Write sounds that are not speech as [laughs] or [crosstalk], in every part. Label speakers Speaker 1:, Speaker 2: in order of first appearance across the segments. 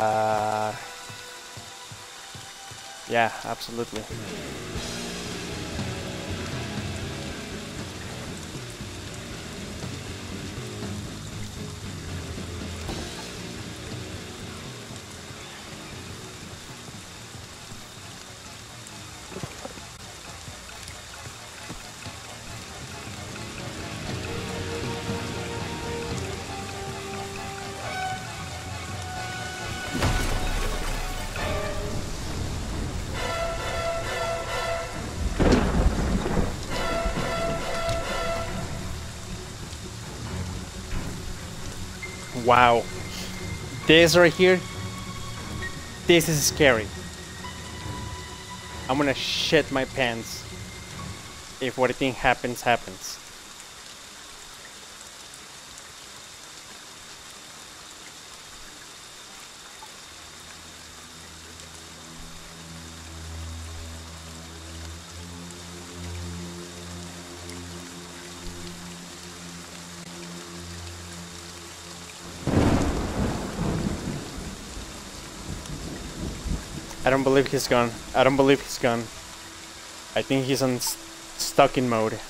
Speaker 1: Uh, yeah, absolutely. Wow. This right here, this is scary. I'm gonna shit my pants if what I think happens, happens. I don't believe he's gone. I don't believe he's gone. I think he's on st stuck in mode.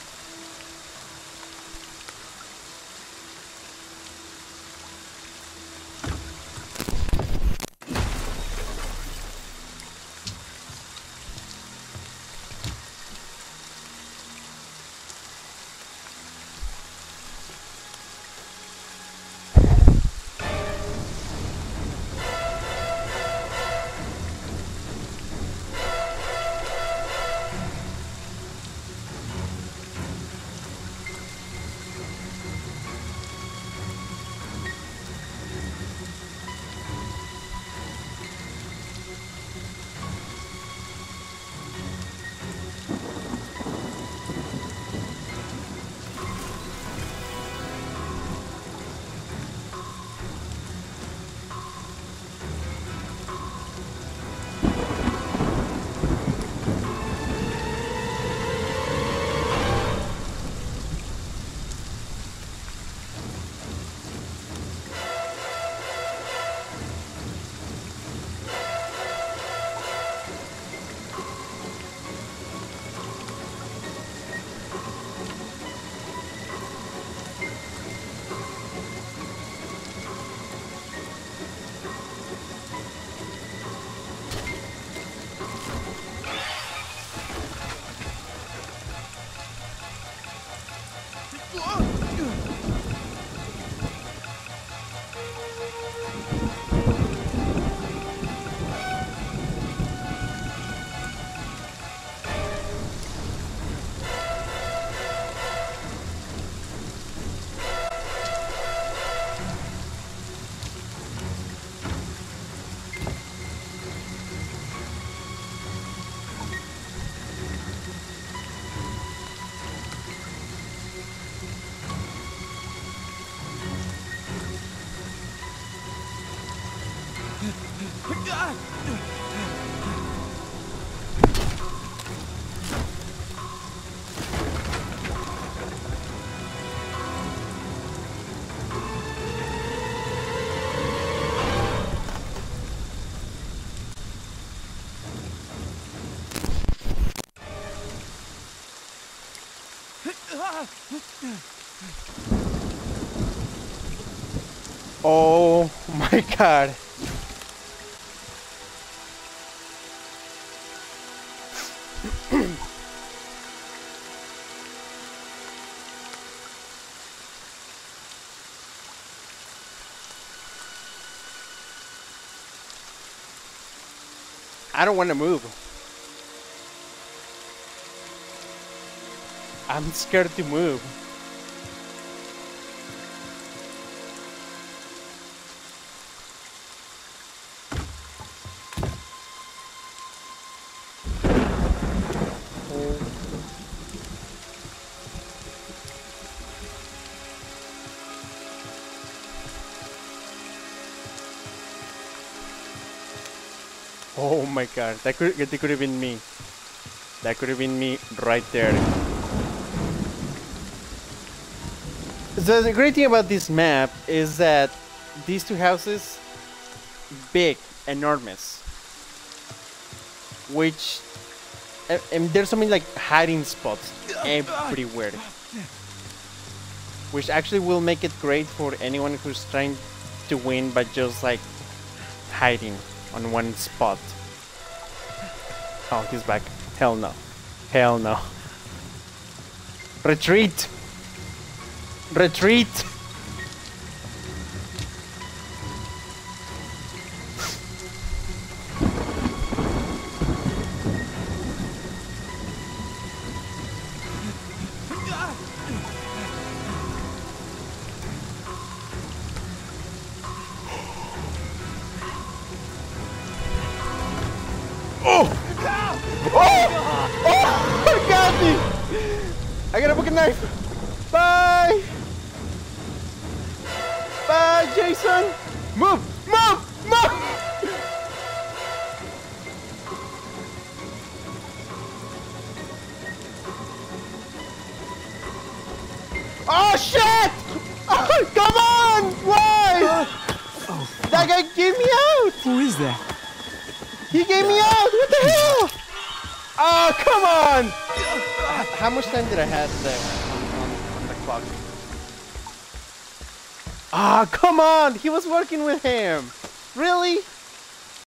Speaker 1: Oh my god. [clears throat] I don't want to move. I'm scared to move. Oh my god, that could that could have been me. That could have been me right there. So the great thing about this map is that these two houses big, enormous. Which, a- and there's so many like hiding spots everywhere. Which actually will make it great for anyone who's trying to win by just like hiding on one spot. Oh, he's back. Hell no. Hell no. Retreat! Retreat! Oh! Oh! Oh! I got me! I got a fucking knife! Bye! Bye, Jason! Move! Move! Move! Oh shit! Oh, [laughs] come on! Why? Uh, oh. That guy gave me out!
Speaker 2: Who is that?
Speaker 1: He gave me out! What the hell? Oh, come on! How much time did I have there on, on, on the clock? Ah, come on! He was working with him! Really?